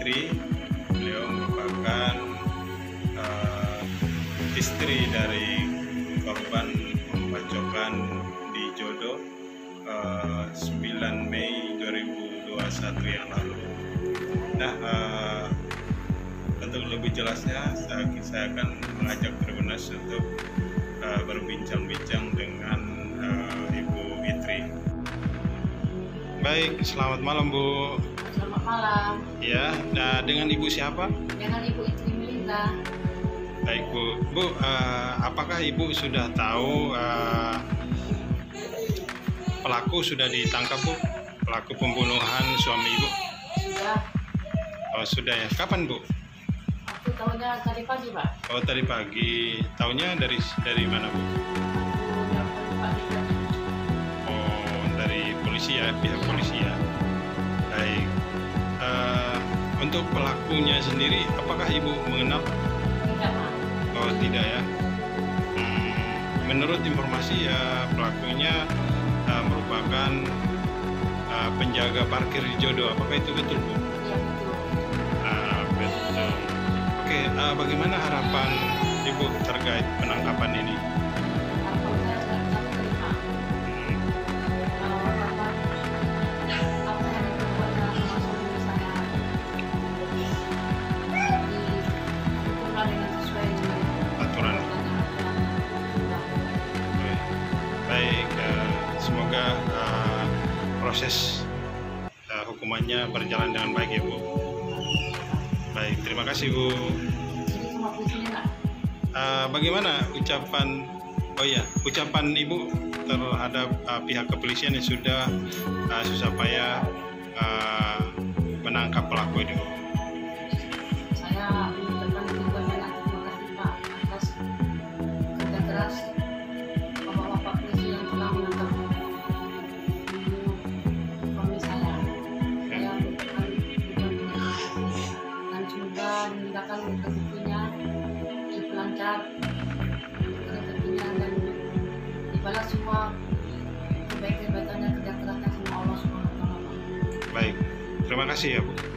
Fitri beliau merupakan uh, istri dari korban pembacokan di Jodo uh, 9 Mei 2021 yang lalu. Nah eh, uh, untuk lebih jelasnya saya, saya akan mengajak Tribuners untuk uh, berbincang-bincang dengan uh, Ibu Fitri baik selamat malam Bu. Malam. Ya, nah dengan Ibu siapa? Dengan Ibu Itri Melinda. Baik Bu, Bu, eh, apakah Ibu sudah tahu eh, pelaku sudah ditangkap Bu? Pelaku pembunuhan suami Ibu? Sudah. Oh sudah ya. Kapan Bu? Aku tahunya tadi pagi, Pak. Oh tadi pagi. Taunya dari dari mana Bu? Aku tadi pagi. Oh dari polisi ya, pihak polisi ya. Untuk pelakunya sendiri, apakah Ibu mengenal? Tidak. Oh tidak ya. Hmm, menurut informasi ya pelakunya eh, merupakan eh, penjaga parkir di Jodo. Apakah itu betul bu? Ya, betul. Ah, betul. Oke, eh, bagaimana harapan ibu terkait penangkapan ini? Baik, eh, semoga eh, proses eh, hukumannya berjalan dengan baik ya bu. Baik, terima kasih bu. Bagaimana ucapan oh ya ucapan ibu terhadap pihak kepolisian yang sudah susah payah menangkap pelaku? Saya dipelancar rezekinya dan dibalas semua kebaikan-kebaikannya kerja kerasnya sama Allah taala. Baik, terima kasih ya bu.